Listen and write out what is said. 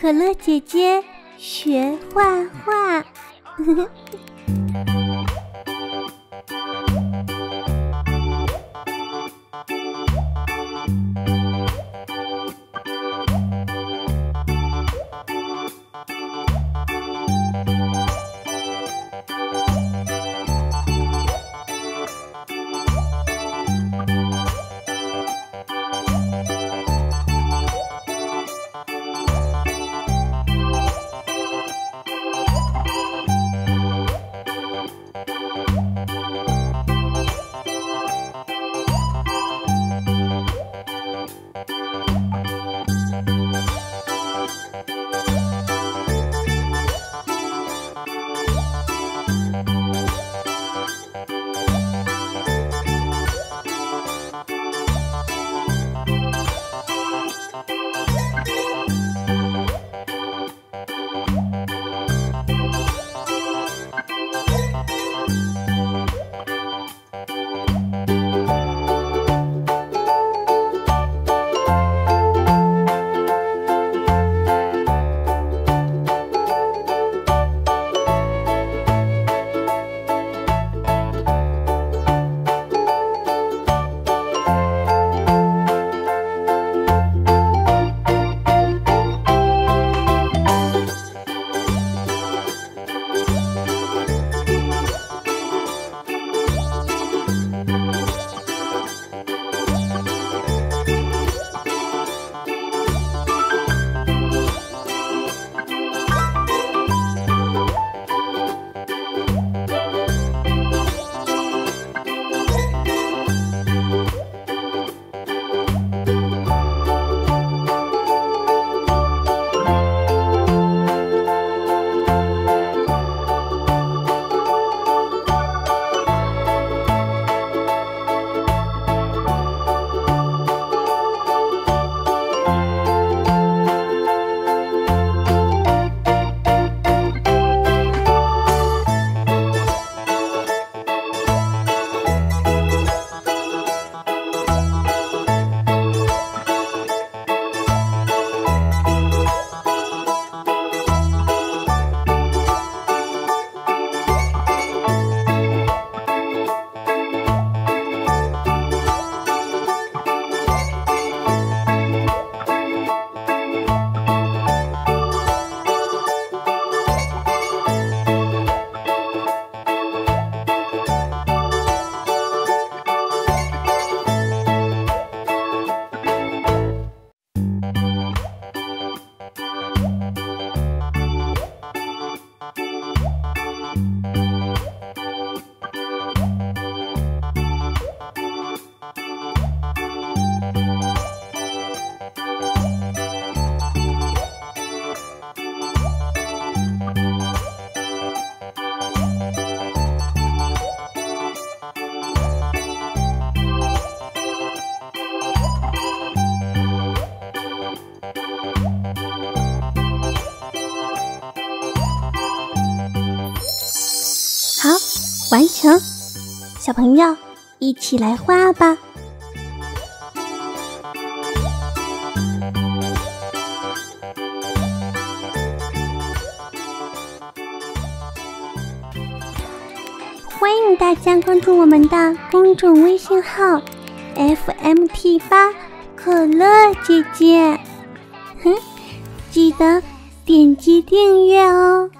可乐姐姐学画画。完成，小朋友一起来画吧。欢迎大家关注我们的公众微信号 “FMT 八可乐姐姐”，哼，记得点击订阅哦。